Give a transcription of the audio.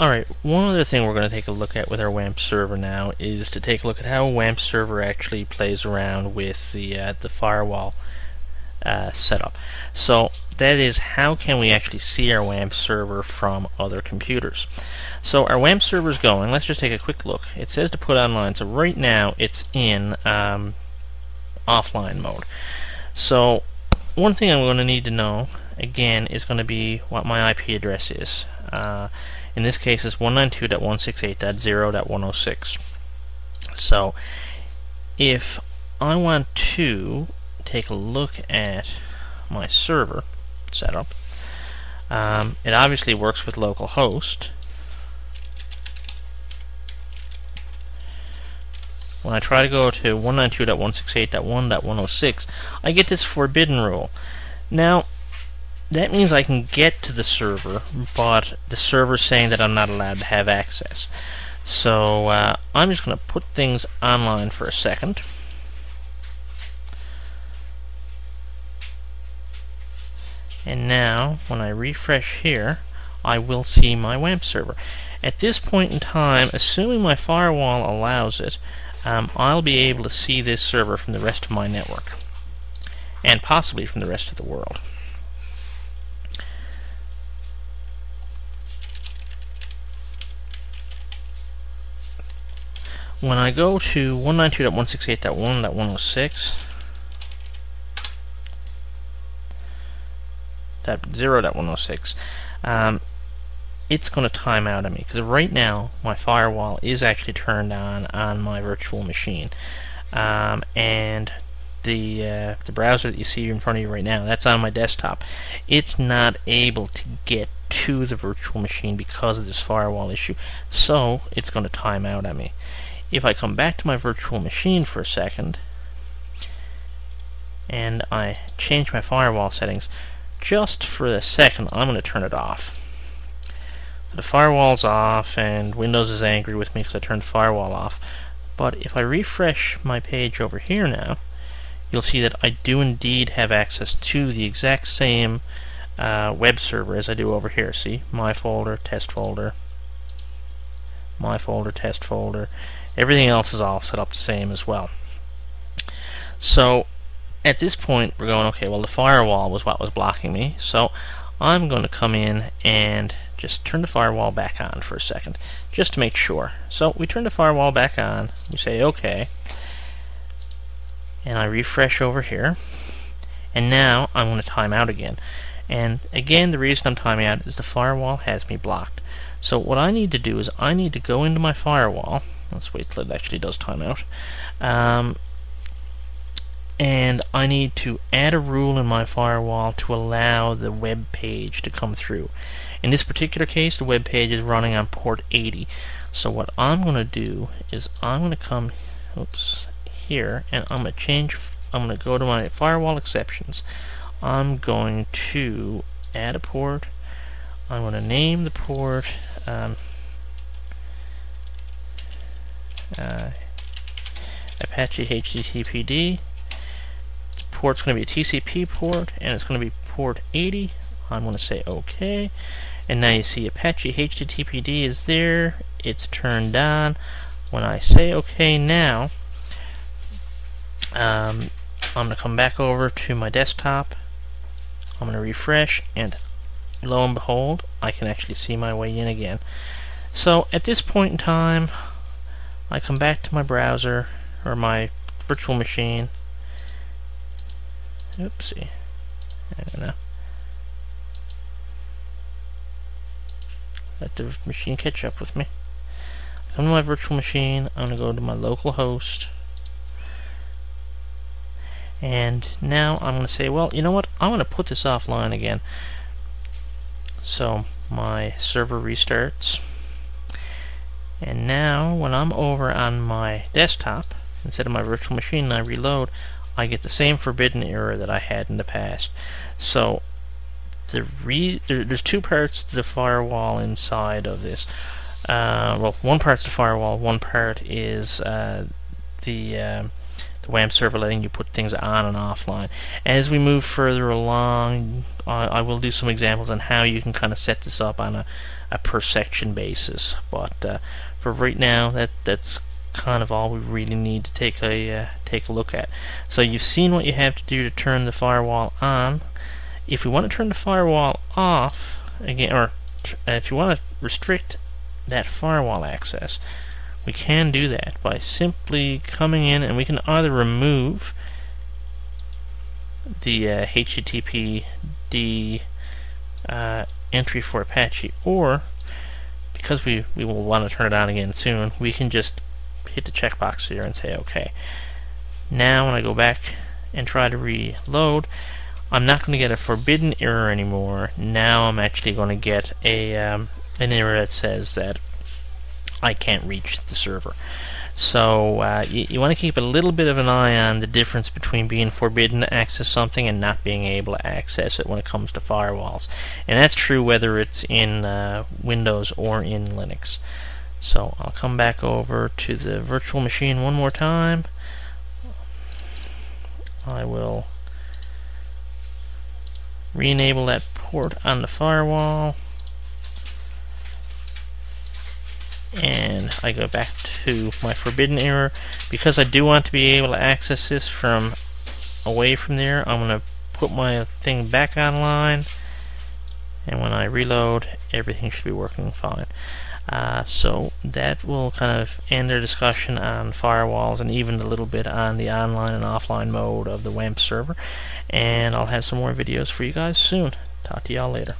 Alright, one other thing we're going to take a look at with our WAMP server now is to take a look at how a WAMP server actually plays around with the uh, the firewall uh, setup. So that is how can we actually see our WAMP server from other computers. So our WAMP server is going, let's just take a quick look. It says to put online, so right now it's in um, offline mode. So one thing I'm going to need to know again is going to be what my IP address is. Uh, in this case, it's 192.168.0.106. So if I want to take a look at my server setup, um, it obviously works with localhost. When I try to go to 192.168.1.106, I get this forbidden rule. Now, that means I can get to the server, but the server's saying that I'm not allowed to have access. So uh, I'm just going to put things online for a second. And now, when I refresh here, I will see my WAMP server. At this point in time, assuming my firewall allows it, um, I'll be able to see this server from the rest of my network, and possibly from the rest of the world. When I go to 192.168.1.106, that 0.106, um, it's going to time out on me because right now my firewall is actually turned on on my virtual machine. Um, and the uh, the browser that you see in front of you right now that's on my desktop. It's not able to get to the virtual machine because of this firewall issue. So it's going to time out on me if I come back to my virtual machine for a second and I change my firewall settings just for a second I'm going to turn it off the firewall's off and Windows is angry with me because I turned the firewall off. But if I refresh my page over here now, you'll see that I do indeed have access to the exact same uh, web server as I do over here. See, my folder, test folder, my folder, test folder. Everything else is all set up the same as well. So at this point, we're going, okay, well, the firewall was what was blocking me. So I'm going to come in and just turn the firewall back on for a second, just to make sure. So we turn the firewall back on, we say OK, and I refresh over here, and now I'm going to time out again. And again, the reason I'm timing out is the firewall has me blocked. So what I need to do is I need to go into my firewall, let's wait till it actually does time out, um, and I need to add a rule in my firewall to allow the web page to come through. In this particular case, the web page is running on port 80. So what I'm going to do is I'm going to come oops, here and I'm going to change, I'm going to go to my firewall exceptions. I'm going to add a port. I'm going to name the port um, uh, Apache HTTPD. The port's going to be a TCP port and it's going to be port 80. I'm going to say OK and now you see Apache HTTPD is there it's turned on when I say OK now um, I'm going to come back over to my desktop I'm going to refresh and lo and behold I can actually see my way in again. So at this point in time I come back to my browser or my virtual machine. Oopsie. I don't know. Let the machine catch up with me. Come to my virtual machine, I'm going to go to my local host, and now I'm going to say, well, you know what, I'm going to put this offline again. So my server restarts, and now when I'm over on my desktop, instead of my virtual machine and I reload, I get the same forbidden error that I had in the past. So the re there, there's two parts to the firewall inside of this. Uh, well, one part's the firewall, one part is uh, the uh, the WAMP server letting you put things on and offline. As we move further along, I, I will do some examples on how you can kind of set this up on a a per section basis. But uh, for right now, that that's kind of all we really need to take a uh, take a look at. So you've seen what you have to do to turn the firewall on. If we want to turn the firewall off again, or if you want to restrict that firewall access, we can do that by simply coming in and we can either remove the uh, HTTPD uh, entry for Apache or because we, we will want to turn it on again soon we can just hit the checkbox here and say OK now when I go back and try to reload I'm not going to get a forbidden error anymore. Now I'm actually going to get a um, an error that says that I can't reach the server. So uh, you, you want to keep a little bit of an eye on the difference between being forbidden to access something and not being able to access it when it comes to firewalls. And that's true whether it's in uh, Windows or in Linux. So I'll come back over to the virtual machine one more time. I will re-enable that port on the firewall. And I go back to my forbidden error. Because I do want to be able to access this from away from there I'm going to put my thing back online. And when I reload everything should be working fine. Uh, so that will kind of end our discussion on firewalls and even a little bit on the online and offline mode of the WAMP server. And I'll have some more videos for you guys soon. Talk to y'all later